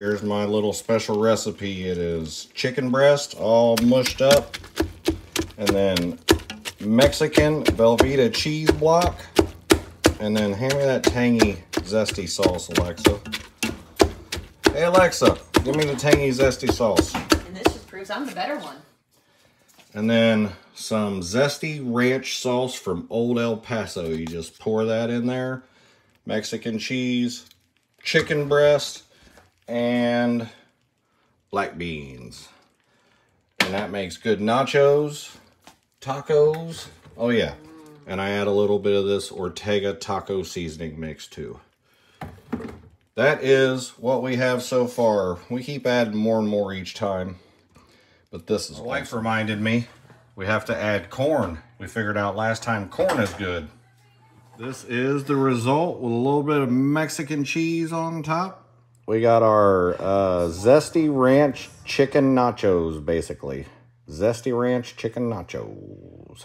Here's my little special recipe. It is chicken breast all mushed up. And then Mexican Velveeta cheese block. And then hand me that tangy, zesty sauce, Alexa. Hey, Alexa, give me the tangy, zesty sauce. And this just proves I'm the better one. And then some zesty ranch sauce from Old El Paso. You just pour that in there. Mexican cheese, chicken breast, and black beans. And that makes good nachos, tacos. Oh yeah. And I add a little bit of this Ortega taco seasoning mix too. That is what we have so far. We keep adding more and more each time. But this is... My wife reminded me we have to add corn. We figured out last time corn is good. This is the result with a little bit of Mexican cheese on top. We got our uh, Zesty Ranch Chicken Nachos, basically. Zesty Ranch Chicken Nachos.